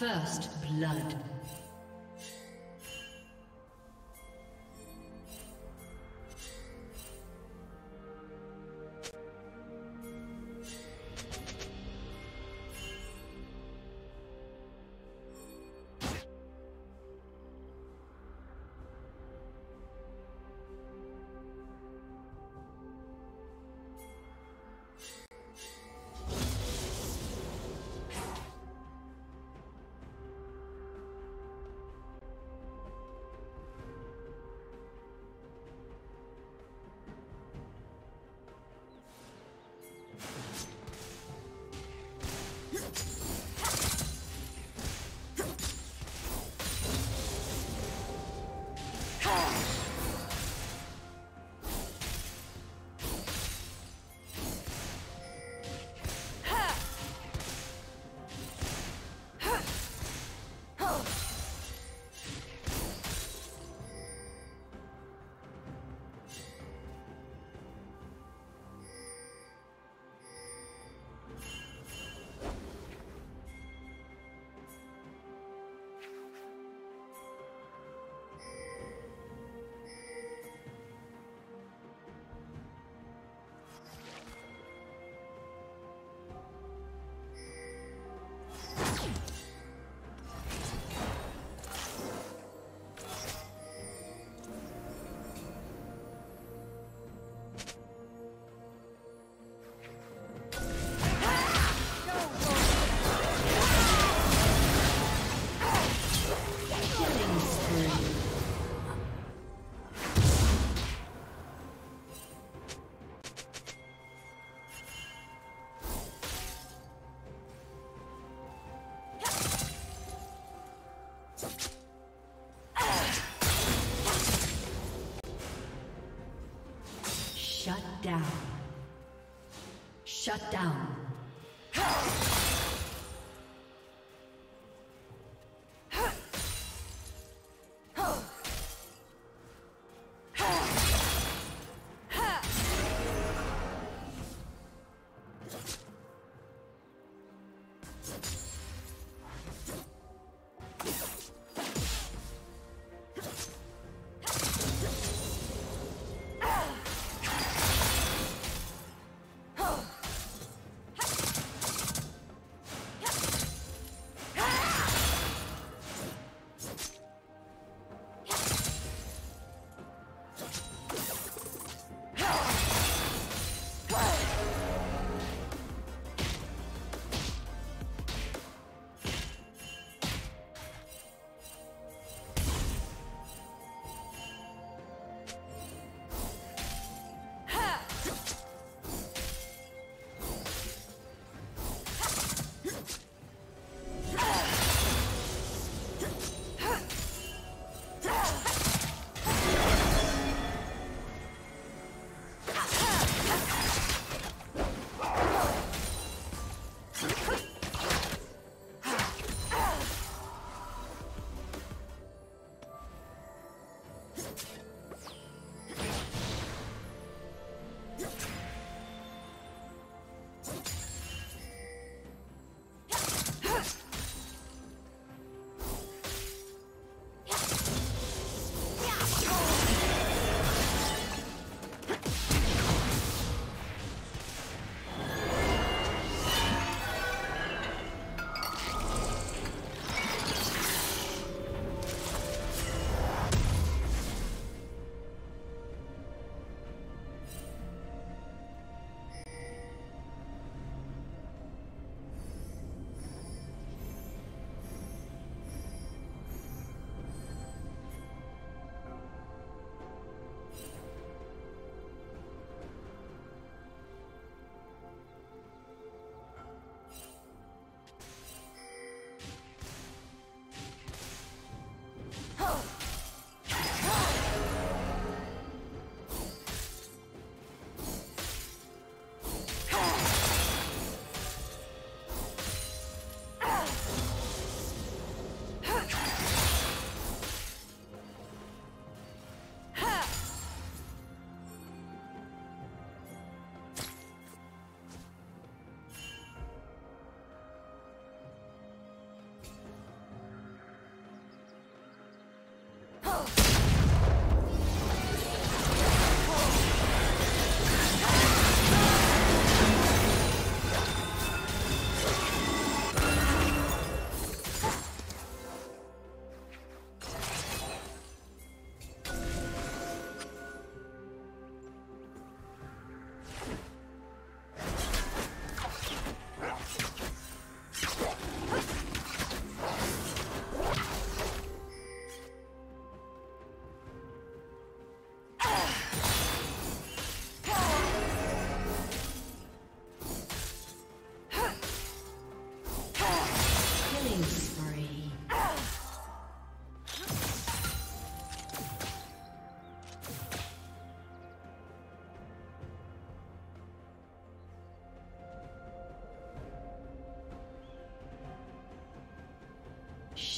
First blood. Shut down.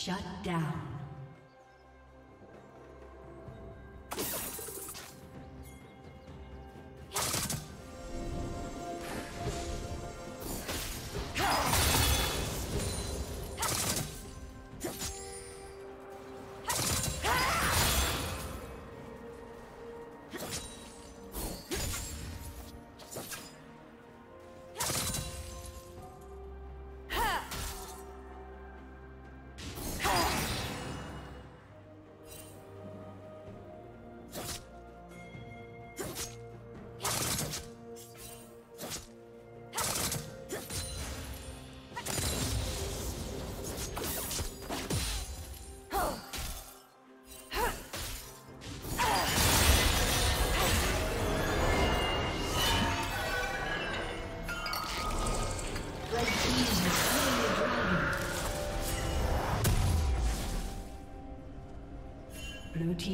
Shut down.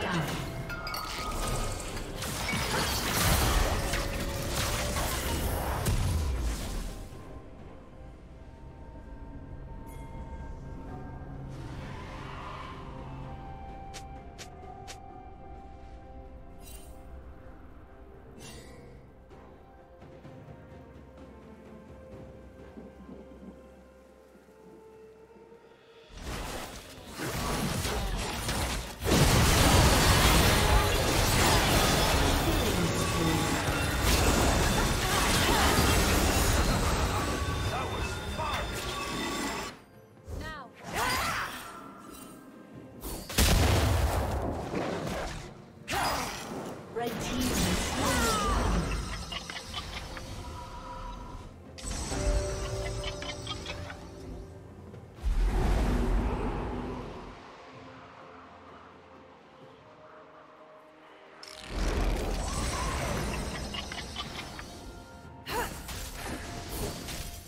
这样